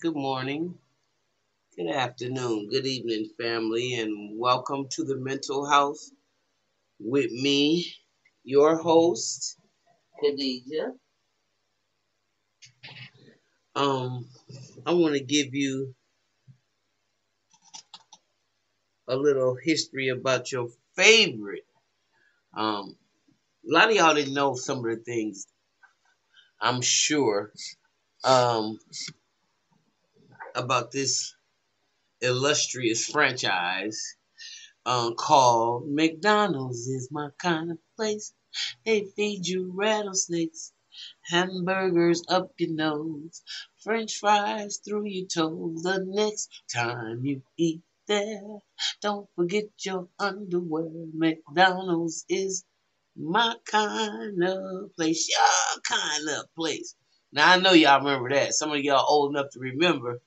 Good morning, good afternoon, good evening, family, and welcome to the Mental House with me, your host, Khadijah. Um, I want to give you a little history about your favorite. Um, a lot of y'all didn't know some of the things. I'm sure. Um, about this illustrious franchise um, called McDonald's is my kind of place. They feed you rattlesnakes, hamburgers up your nose, french fries through your toes. The next time you eat there, don't forget your underwear. McDonald's is my kind of place, your kind of place. Now I know y'all remember that. Some of y'all old enough to remember.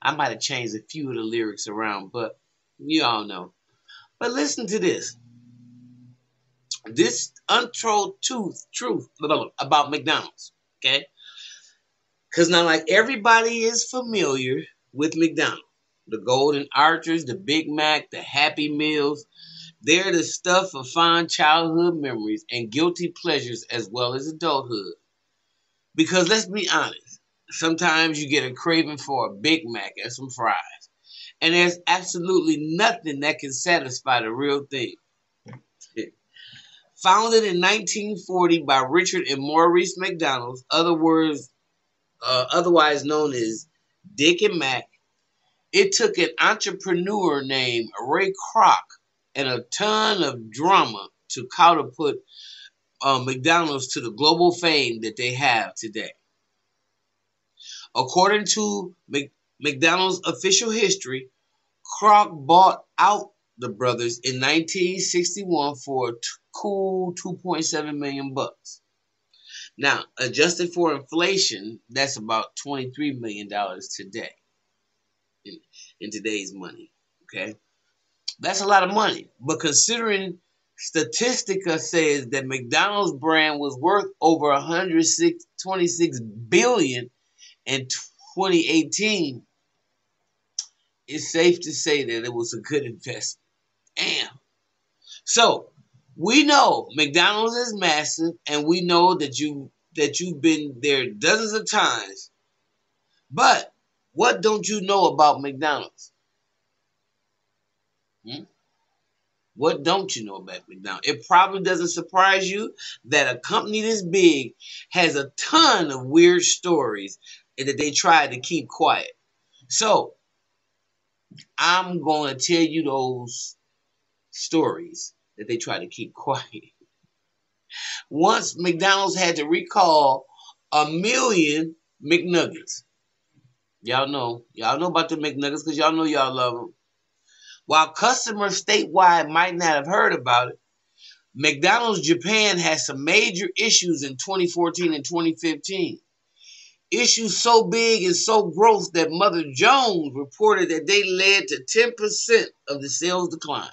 I might have changed a few of the lyrics around, but you all know. But listen to this. This untold truth, truth about McDonald's, okay? Because now, like everybody is familiar with McDonald's, the Golden Arches, the Big Mac, the Happy Meals. They're the stuff of fond childhood memories and guilty pleasures as well as adulthood. Because let's be honest, sometimes you get a craving for a Big Mac and some fries. And there's absolutely nothing that can satisfy the real thing. Founded in 1940 by Richard and Maurice McDonald's, other words, uh, otherwise known as Dick and Mac, it took an entrepreneur named Ray Kroc and a ton of drama to catapult uh, McDonald's to the global fame that they have today. According to McDonald's official history, Kroc bought out the brothers in 1961 for a cool 2.7 million bucks. Now, adjusted for inflation, that's about 23 million dollars today. In, in today's money, okay? That's a lot of money. But considering Statistica says that McDonald's brand was worth over 126 billion in 2018, it's safe to say that it was a good investment. Damn. So we know McDonald's is massive, and we know that you that you've been there dozens of times. But what don't you know about McDonald's? Hmm? What don't you know about McDonald's? It probably doesn't surprise you that a company this big has a ton of weird stories and that they tried to keep quiet. So I'm going to tell you those stories that they try to keep quiet. Once McDonald's had to recall a million McNuggets. Y'all know, y'all know about the McNuggets because y'all know y'all love them. While customers statewide might not have heard about it, McDonald's Japan had some major issues in 2014 and 2015 issues so big and so gross that Mother Jones reported that they led to 10% of the sales decline.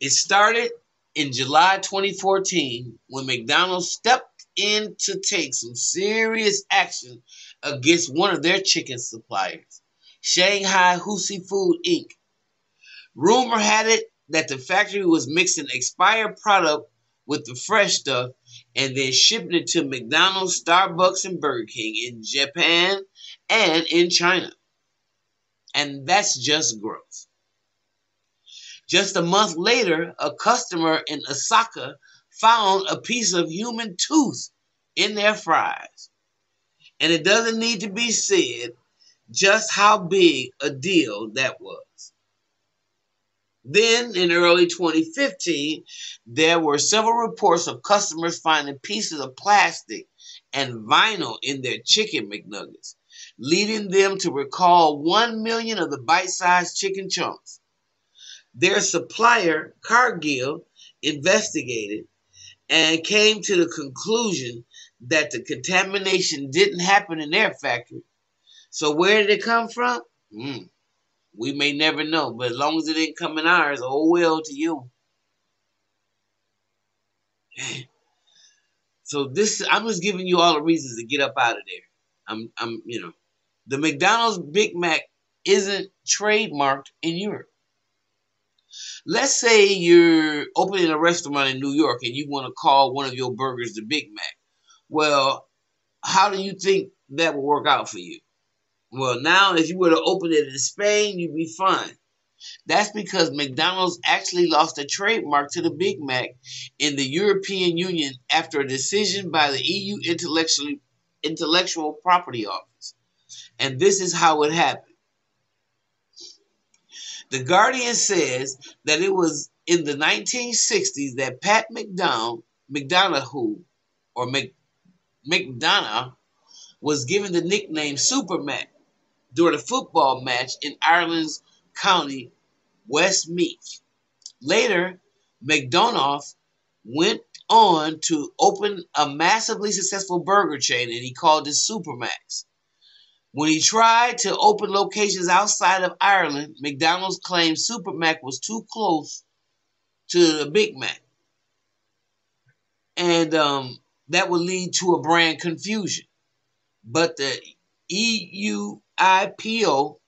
It started in July 2014 when McDonald's stepped in to take some serious action against one of their chicken suppliers, Shanghai Husi Food Inc. Rumor had it that the factory was mixing expired product with the fresh stuff and then shipping it to McDonald's, Starbucks, and Burger King in Japan and in China. And that's just gross. Just a month later, a customer in Osaka found a piece of human tooth in their fries. And it doesn't need to be said just how big a deal that was. Then, in early 2015, there were several reports of customers finding pieces of plastic and vinyl in their chicken McNuggets, leading them to recall 1 million of the bite sized chicken chunks. Their supplier, Cargill, investigated and came to the conclusion that the contamination didn't happen in their factory. So, where did it come from? Mm, we may never know, but as long as it didn't come in ours, oh well to you. So this, I'm just giving you all the reasons to get up out of there. I'm I'm you know, the McDonald's Big Mac isn't trademarked in Europe. Let's say you're opening a restaurant in New York and you want to call one of your burgers the Big Mac. Well, how do you think that will work out for you? Well, now if you were to open it in Spain, you'd be fine. That's because McDonald's actually lost a trademark to the Big Mac in the European Union after a decision by the EU Intellectual, Intellectual Property Office. And this is how it happened. The Guardian says that it was in the 1960s that Pat McDonald, McDonough, or Mc, McDonough, was given the nickname Super Mac during a football match in Ireland's county Westmeath. Later, McDonough went on to open a massively successful burger chain and he called it Supermacs. When he tried to open locations outside of Ireland, McDonald's claimed Super Mac was too close to the Big Mac. And um, that would lead to a brand confusion. But the EUIPO,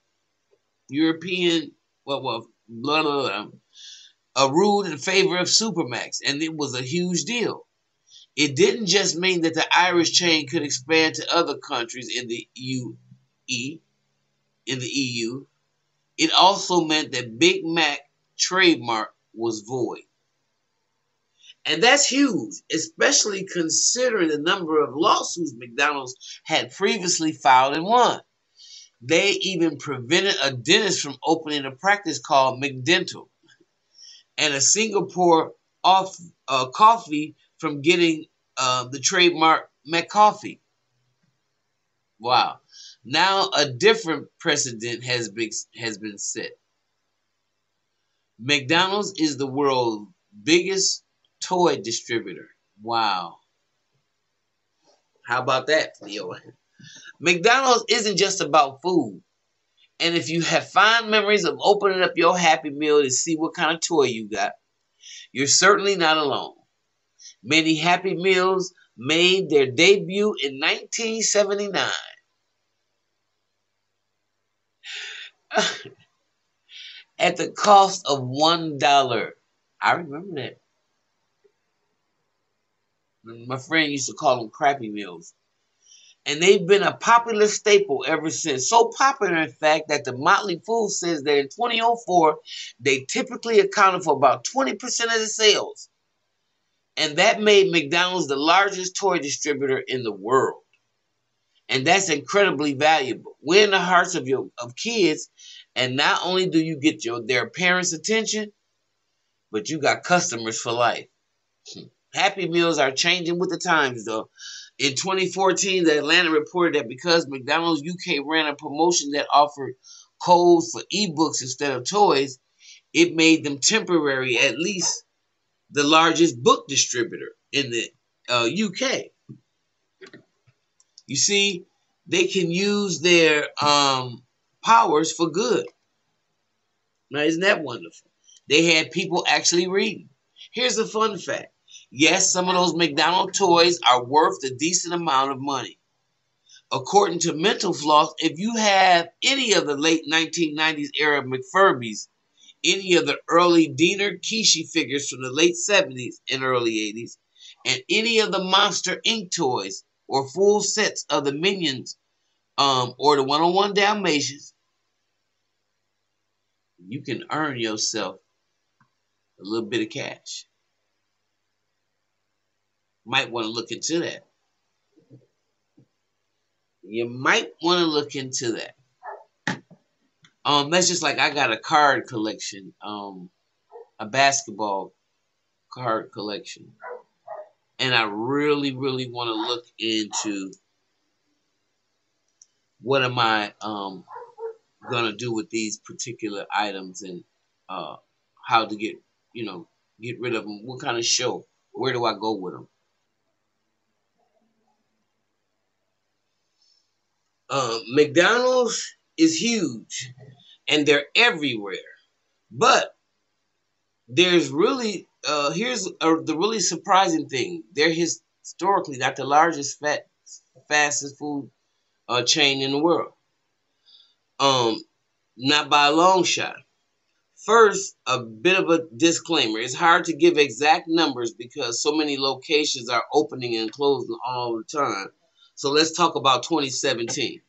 European, well, well, blah, blah, blah, uh, ruled in favor of Supermacs, and it was a huge deal. It didn't just mean that the Irish chain could expand to other countries in the UE, in the EU. It also meant that Big Mac trademark was void. And that's huge, especially considering the number of lawsuits McDonald's had previously filed and won. They even prevented a dentist from opening a practice called McDental and a Singapore off, uh, coffee from getting uh, the trademark McCoffee. Wow. Now a different precedent has been, has been set. McDonald's is the world's biggest toy distributor. Wow. How about that, Leo? McDonald's isn't just about food. And if you have fond memories of opening up your Happy Meal to see what kind of toy you got, you're certainly not alone. Many Happy Meals made their debut in 1979. At the cost of $1. I remember that. My friend used to call them crappy meals. And they've been a popular staple ever since. So popular, in fact, that the Motley Fool says that in 2004, they typically accounted for about 20% of the sales. And that made McDonald's the largest toy distributor in the world. And that's incredibly valuable. Win the hearts of your of kids, and not only do you get your their parents' attention, but you got customers for life. Hmm. Happy Meals are changing with the times, though. In 2014, the Atlanta reported that because McDonald's UK ran a promotion that offered codes for ebooks instead of toys, it made them temporary, at least the largest book distributor in the uh, UK. You see, they can use their um, powers for good. Now, isn't that wonderful? They had people actually reading. Here's a fun fact Yes, some of those McDonald toys are worth a decent amount of money. According to Mental Floss, if you have any of the late 1990s era McFurbies, any of the early Diener Keshi figures from the late 70s and early 80s, and any of the Monster Inc. toys or full sets of the Minions um, or the 101 Dalmatians, you can earn yourself a little bit of cash might want to look into that. You might want to look into that. Um, that's just like I got a card collection, um, a basketball card collection, and I really, really want to look into what am I um gonna do with these particular items and uh how to get you know get rid of them. What kind of show? Where do I go with them? Uh, McDonald's is huge and they're everywhere. But there's really, uh, here's a, the really surprising thing. They're historically not the largest fat, fastest food uh, chain in the world. Um, not by a long shot. First, a bit of a disclaimer. It's hard to give exact numbers because so many locations are opening and closing all the time. So let's talk about 2017.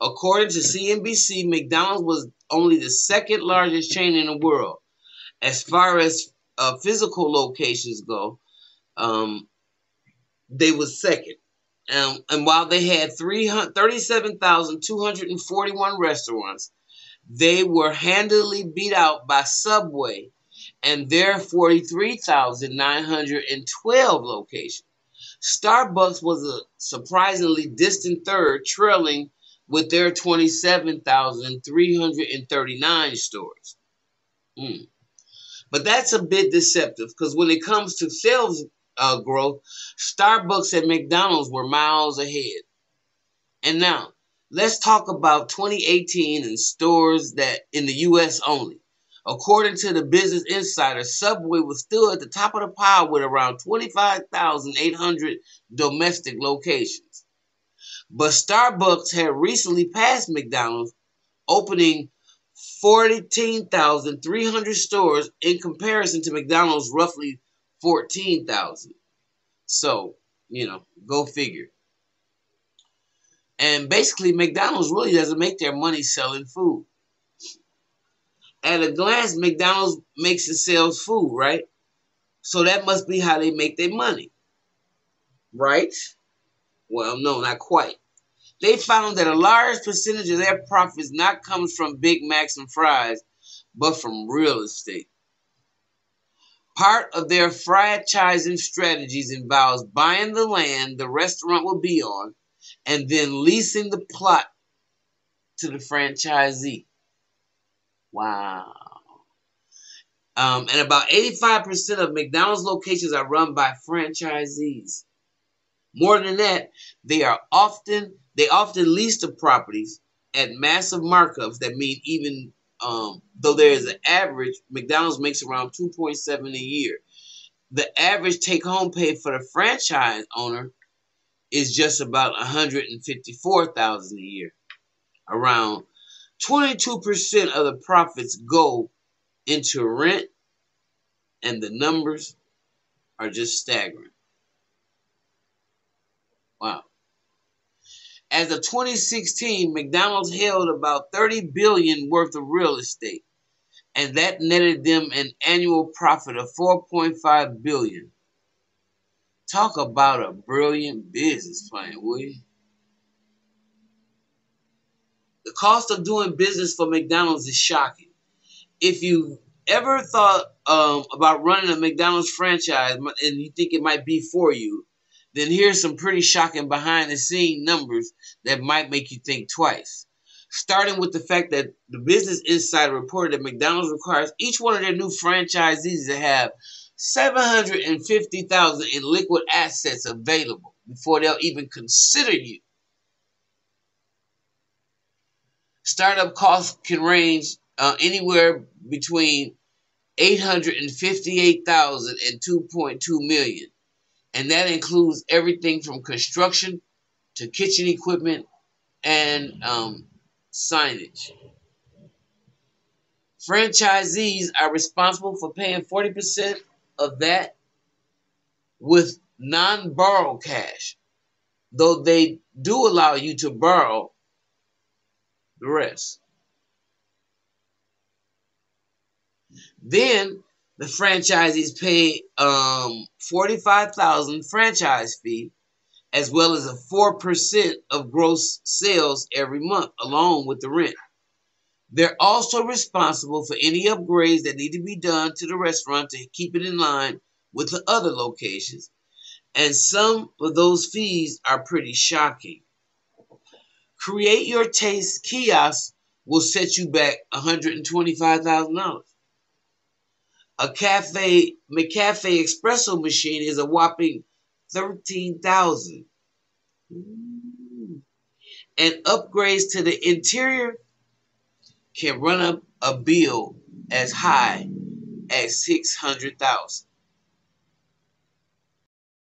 According to CNBC, McDonald's was only the second largest chain in the world. As far as uh, physical locations go, um, they was second. Um, and while they had 37,241 restaurants, they were handily beat out by Subway and their 43,912 locations. Starbucks was a surprisingly distant third, trailing with their 27,339 stores. Mm. But that's a bit deceptive because when it comes to sales uh, growth, Starbucks and McDonald's were miles ahead. And now, let's talk about 2018 and stores that in the US only. According to the Business Insider, Subway was still at the top of the pile with around 25,800 domestic locations. But Starbucks had recently passed McDonald's, opening 14,300 stores in comparison to McDonald's roughly 14,000. So, you know, go figure. And basically, McDonald's really doesn't make their money selling food. At a glance, McDonald's makes and sells food, right? So that must be how they make their money. Right? Well, no, not quite. They found that a large percentage of their profits not comes from Big Macs and fries, but from real estate. Part of their franchising strategies involves buying the land the restaurant will be on and then leasing the plot to the franchisee. Wow. Um, and about 85% of McDonald's locations are run by franchisees. More than that, they are often they often lease the properties at massive markups that mean even um, though there is an average, McDonald's makes around 2.7 a year. The average take-home pay for the franchise owner is just about 154,000 a year. Around 22% of the profits go into rent and the numbers are just staggering. Wow. As of 2016, McDonald's held about 30 billion worth of real estate, and that netted them an annual profit of 4.5 billion. Talk about a brilliant business plan, will you? The cost of doing business for McDonald's is shocking. If you ever thought um, about running a McDonald's franchise and you think it might be for you, then here's some pretty shocking behind the scene numbers that might make you think twice. Starting with the fact that the Business Insider reported that McDonald's requires each one of their new franchisees to have 750,000 in liquid assets available before they'll even consider you. Startup costs can range uh, anywhere between 858,000 and 2.2 million and that includes everything from construction to kitchen equipment and um, signage. Franchisees are responsible for paying 40% of that with non borrow cash, though they do allow you to borrow the rest. Then the franchisees pay um, 45000 franchise fee as well as a 4% of gross sales every month along with the rent. They're also responsible for any upgrades that need to be done to the restaurant to keep it in line with the other locations. And some of those fees are pretty shocking. Create Your Taste kiosk will set you back $125,000. A cafe McCafe espresso machine is a whopping thirteen thousand. And upgrades to the interior can run up a bill as high as six hundred thousand.